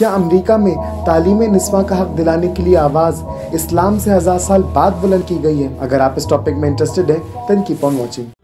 क्या अमेरिका में तालीम नस्वा का हक दिलाने के लिए आवाज़ इस्लाम से हज़ार साल बाद बुलंद की गई है? अगर आप इस टॉपिक में इंटरेस्टेड हैं देन कीप ऑन वॉचिंग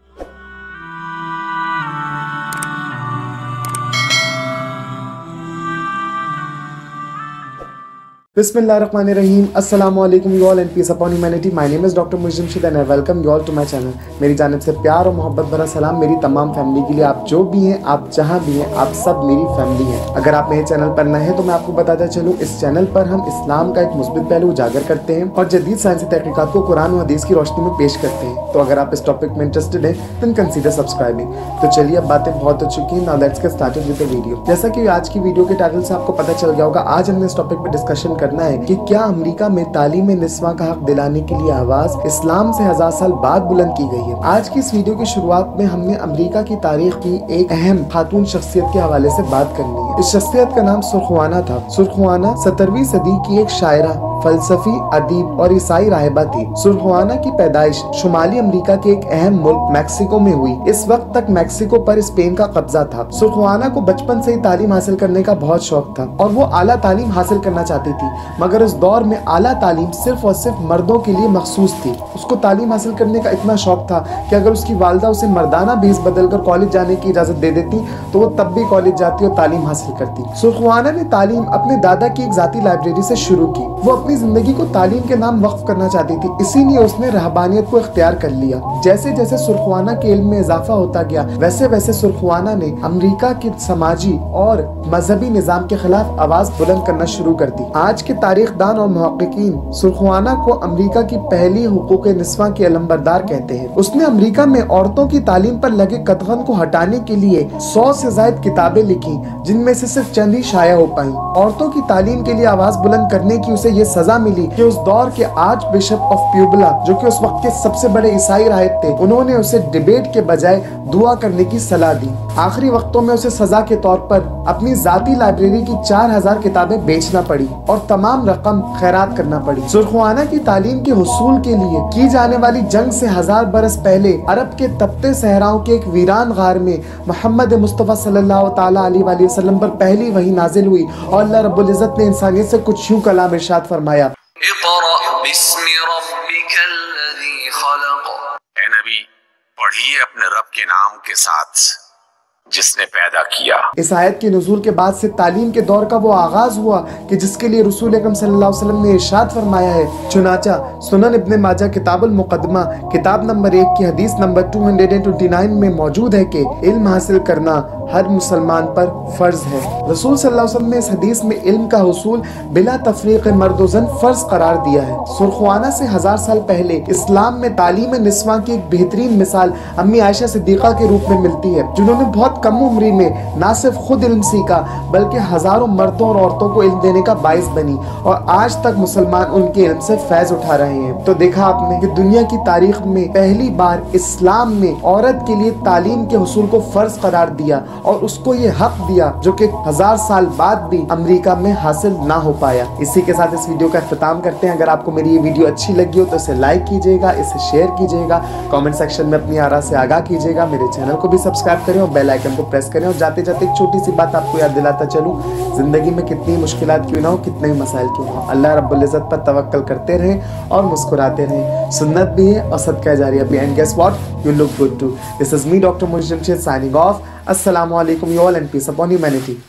बिस्मिल्लाहिर्रहमानिर्रहीम। अस्सलाम वालेकुम you all and peace upon humanity. My name is doctor Mujamshid and welcome you all to my channel. मेरी जानब से प्यार और मोहब्बत भरा सलाम मेरी तमाम फैमिली के लिए। आप जो भी हैं, आप जहाँ भी हैं, आप सब मेरी फैमिली हैं। अगर आप मेरे चैनल पर नए हैं तो मैं आपको बताता चलूँ, इस चैनल पर हम इस्लाम का एक मुस्बित पहलू उजागर करते हैं और जदीद साइंसी तहकीकत को कुरान और हदीस की रोशनी में पेश करते हैं। तो अगर आप इस टॉपिक में इंटरेस्टेड हैं देन कंसीडर सब्सक्राइबिंग तो चलिए, अब बातें बहुत हो चुकी हैं। Now let's get started with the video जैसा कि आज की वीडियो के टाइटल से आपको पता चल गया होगा, आज हमने इस टॉपिक पर डिस्कशन करना है कि क्या अमेरिका में तालीम नस्वा का हक दिलाने के लिए आवाज़ इस्लाम से हज़ार साल बाद बुलंद की गई है? आज की इस वीडियो की शुरुआत में हमने अमेरिका की तारीख की एक अहम खातून शख्सियत के हवाले ऐसी बात करनी है। इस शख्सियत का नाम सुरखवाना था। सुरखवाना सत्रहवीं सदी की एक शायरा फलसफी, अदीब और ईसाई राहबा थी। सुरखवाना की पैदाइश शुमाली अमेरिका के एक अहम मुल्क मैक्सिको में हुई। इस वक्त तक मैक्सिको पर स्पेन का कब्जा था। सुरखवाना को बचपन से ही तालीम हासिल करने का बहुत शौक था और वो आला तालीम हासिल करना चाहती थी, मगर उस दौर में आला तालीम सिर्फ़ और सिर्फ़ मर्दों के लिए मखसूस थी। उसको तालीम हासिल करने का इतना शौक था कि अगर उसकी वालदा उसे मर्दाना भेस बदल कर कॉलेज जाने की इजाज़त दे देती तो वो तब भी कॉलेज जाती और तालीम हासिल करती। सुरखवाना ने तालीम अपने दादा की एक जाती लाइब्रेरी से शुरू की। वो अपनी ज़िंदगी को तालीम के नाम वक्फ करना चाहती थी, इसीलिए उसने रहबानियत को इख्तियार कर लिया। जैसे जैसे सुरखवाना के इल्म में इजाफा होता गया, वैसे वैसे सुरखवाना ने अमरीका के समाजी और मजहबी निज़ाम के खिलाफ आवाज़ बुलंद करना शुरू कर दी। आज के तारीख दान और महक्कीन सुरखवाना को अमरीका की पहली हुकूक नस्वा की अलम्बरदार कहते हैं। उसने अमरीका में औरतों की तालीम पर लगे कदगन को हटाने के लिए सौ से ज़्यादा किताबें लिखी, जिनमें से सिर्फ़ चंद ही शाया हो पाई। औरतों की तालीम के लिए आवाज़ बुलंद करने की उसे ये सजा मिली कि उस दौर के आर्च बिशप ऑफ़ प्यूबला जो कि उस वक्त के सबसे बड़े ईसाई राहब थे, उन्होंने उसे डिबेट के बजाय दुआ करने की सलाह दी। आखिरी वक्तों में उसे सजा के तौर पर अपनी जाती लाइब्रेरी की चार हज़ार किताबें बेचना पड़ी और तमाम रकम खैरात करना पड़ी। सुरखवाना की तालीम के हसूल के लिए की जाने वाली जंग से हज़ार बरस पहले अरब के तपते सहराओं के एक वीरान गार में मोहम्मद मुस्तफ़ा सल्लल्लाहु अलैहि वसल्लम पर पहली वही नाजिल हुई और अल्लाह रब्बुल इज़्ज़त ने इंसानियत से कुछ यूँ कलाम इरशाद फरमाया नबी पढ़िए अपने रब के नाम के साथ जिसने पैदा किया। इस आयत के नजूल के बाद से तालीम के दौर का वो आगाज़ हुआ कि जिसके लिए रसूल अकरम वसल्लम ने इरशाद फरमाया है। चुनाचा सुनन इब्ने माजा किताबुल मुकदमा किताब नंबर एक की हदीस नंबर 229 में मौजूद है कि इल्म हासिल करना हर मुसलमान पर फ़र्ज़ है। रसूल सल्लल्लाहु ने इस हदीस में इल्म का हसूल बिला तफरीक मर्दोजन फ़र्ज़ करार दिया है। सुरखवाना से हज़ार साल पहले इस्लाम में तालीम नस्वा की एक बेहतरीन मिसाल अम्मी आयशा सिद्दीक़ा के रूप में मिलती है, जिन्होंने बहुत कम उम्री में ना सिर्फ़ खुद इल्म सीखा, बल्कि हज़ारों मर्दों और औरतों को इल्म देने का बायस बनी और आज तक मुसलमान उनके इल्म से फैज उठा रहे हैं। तो देखा आपने कि दुनिया की तारीख में पहली बार इस्लाम ने औरत के लिए तालीम के हसूल को फ़र्ज़ करार दिया और उसको ये हक दिया, जो कि हज़ार साल बाद भी अमेरिका में हासिल ना हो पाया। इसी के साथ इस वीडियो का अख्ताम करते हैं। अगर आपको मेरी ये वीडियो अच्छी लगी हो तो इसे लाइक कीजिएगा, इसे शेयर कीजिएगा, कमेंट सेक्शन में अपनी आरा से आगाह कीजिएगा, मेरे चैनल को भी सब्सक्राइब करें और बेल आइकन को प्रेस करें और जाते जाते एक छोटी सी बात आपको याद दिलाता चलूँ। ज़िंदगी में कितनी मुश्किल क्यों ना हो, कितने ही मसाइल क्यों ना हो। अल्लाह रब्बुल पर तवक्ल करते रहें और मुस्कुराते रहें। सुन्नत भी है और सदका जारी भी and guess what you look good too this is me doctor Mujam signing off असल you all and peace upon humanity